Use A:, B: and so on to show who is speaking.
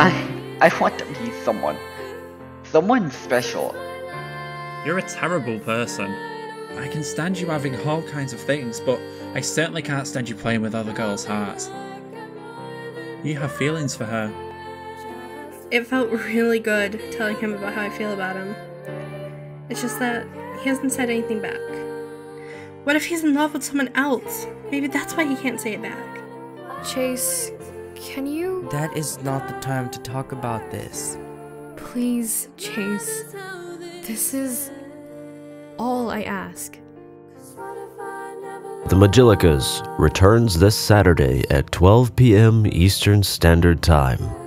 A: I I want to be someone. Someone special.
B: You're a terrible person. I can stand you having all kinds of things, but I certainly can't stand you playing with other girls' hearts. You have feelings for her.
C: It felt really good telling him about how I feel about him. It's just that he hasn't said anything back. What if he's in love with someone else? Maybe that's why he can't say it back.
D: Chase, can you.
E: That is not the time to talk about this.
D: Please, Chase. This is all I ask.
F: The Magiclicas returns this Saturday at 12 p.m. Eastern Standard Time.